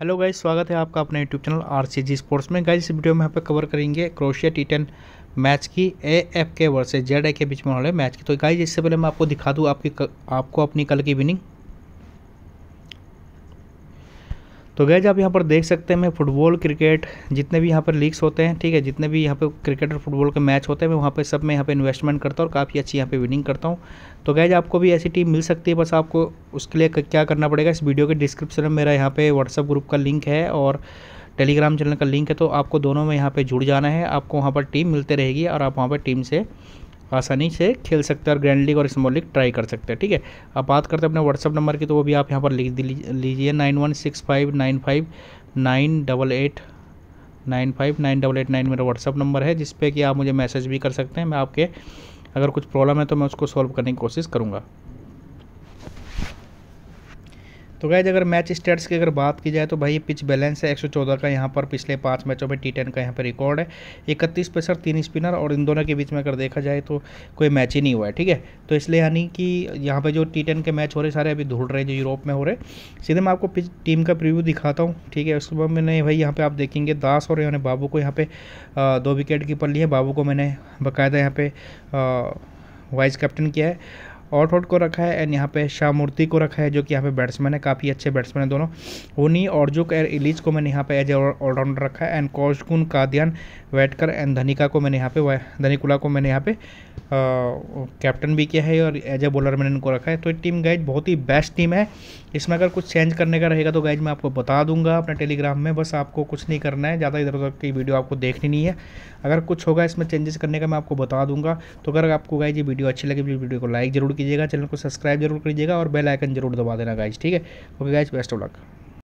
Hello guys स्वागत है आपका अपने YouTube channel R C G sports में। गाइज़ इस वीडियो में यहाँ पर कवर करेंगे क्रोशिया टी टेन मैच की A F K versus Z A K बीच में होने मैच की। तो गाइज़ इससे पहले मैं आपको दिखा दूँ आपकी आपको अपनी कल की विनिंग तो गैज, आप यहाँ पर देख सकते हैं मैं फुटबॉल, क्रिकेट, जितने भी यहाँ पर लीग्स होते हैं, ठीक है, जितने भी यहाँ पर क्रिकेट और फुटबॉल के मैच होते हैं, मैं वहाँ पर सब में यहाँ पर इन्वेस्टमेंट करता हूँ और काफ़ी अच्छी यहाँ पर विनिंग करता हूँ। तो गैज, आपको भी ऐसी टीम मिल सकती है, बस आपको उसके लिए क्या करना पड़ेगा, इस वीडियो के डिस्क्रिप्शन में मेरा यहाँ पर व्हाट्सअप ग्रुप का लिंक है और टेलीग्राम चैनल का लिंक है तो आपको दोनों में यहाँ पर जुड़ जाना है, आपको वहाँ पर टीम मिलते रहेगी और आप वहाँ पर टीम से आसानी से खेल सकते हैं और ग्रैंड लीग और स्मॉल लीग ट्राई कर सकते हैं, ठीक है? अब बात करते हैं अपने व्हाट्सअप नंबर की तो वो भी आप यहाँ पर लिख लीजिए nine one six five nine five nine double eight nine five nine double eight nine मेरा व्हाट्सअप नंबर है, जिस पे कि आप मुझे मैसेज भी कर सकते हैं, मैं आपके अगर कुछ प्रॉब्लम है तो मैं उसको सॉल्व करने की कोशिश करूँगा। तो गैज अगर मैच स्टेट्स की अगर बात की जाए तो भाई पिच बैलेंस है 114 का, यहाँ पर पिछले पाँच मैचों में टी टेन का यहाँ पर रिकॉर्ड है। इकतीस पेसर, तीन स्पिनर और इन दोनों के बीच में अगर देखा जाए तो कोई मैच ही नहीं हुआ है, ठीक है? तो इसलिए यानी कि यहाँ पर जो टी टेन के मैच हो रहे सारे अभी धुल रहे जो यूरोप में हो रहे सीधे मैं आपको पिच टीम का प्रिव्यू दिखाता हूँ, ठीक है? उसके बाद मैंने भाई यहाँ पर आप देखेंगे, दास और यहाँ बाबू को यहाँ पे दो विकेट कीपर लिए। बाबू को मैंने बाकायदा यहाँ पे वाइस कैप्टन किया है। ऑटोट को रखा है एंड यहाँ पे शाह मूर्ति को रखा है जो कि यहाँ पे बैट्समैन है, काफ़ी अच्छे बैट्समैन है दोनों। होनी और जो इलीज को मैंने यहाँ पे एज ऑलराउंडर रखा है एंड कौशकुन, कादियान, वेटकर एंड धनिका को मैंने यहाँ पे धनिकुला को मैंने यहाँ पे कैप्टन भी किया है और एज ए बॉलर मैंने इनको रखा है। तो टीम गाइज़ बहुत ही बेस्ट टीम है। इसमें अगर कुछ चेंज करने का रहेगा तो गाइज़ मैं आपको बता दूँगा अपने टेलीग्राम में। बस आपको कुछ नहीं करना है, ज़्यादा इधर उधर की वीडियो आपको देखनी नहीं है। अगर कुछ होगा इसमें चेंजेस करने का मैं आपको बता दूँगा। तो अगर आपको गाइज़ ये वीडियो अच्छी लगे वीडियो को लाइक ज़रूर कीजिएगा, चैनल को सब्सक्राइब ज़रूर कीजिएगा और बेल आइकन ज़रूर दबा देना गाइज़ ठीक है? Okay guys best of luck